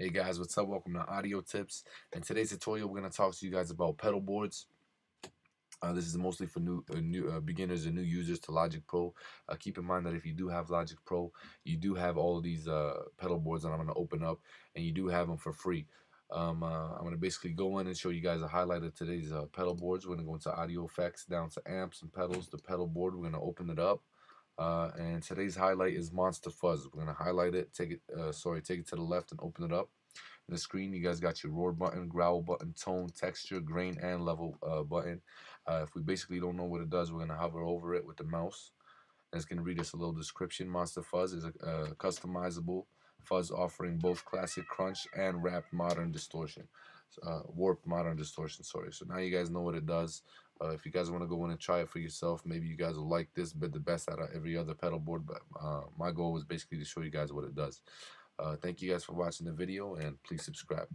Hey guys, what's up? Welcome to Audio Tips. In today's tutorial, we're going to talk to you guys about pedal boards. Uh, this is mostly for new, uh, new uh, beginners and new users to Logic Pro. Uh, keep in mind that if you do have Logic Pro, you do have all these uh, pedal boards that I'm going to open up, and you do have them for free. Um, uh, I'm going to basically go in and show you guys a highlight of today's pedal boards. We're going to go into audio effects, down to amps and pedals, the pedal board. We're going to open it up. Uh, and today's highlight is Monster Fuzz. We're gonna highlight it, take it, uh, sorry, take it to the left and open it up. In the screen, you guys got your roar button, growl button, tone, texture, grain, and level uh, button. Uh, if we basically don't know what it does, we're gonna hover over it with the mouse. And it's gonna read us a little description. Monster Fuzz is a, a customizable fuzz offering both classic crunch and wrapped modern distortion, uh, warped modern distortion. Sorry. So now you guys know what it does. Uh, if you guys want to go in and try it for yourself, maybe you guys will like this bit the best out of every other pedal board. But uh, my goal was basically to show you guys what it does. Uh, thank you guys for watching the video and please subscribe.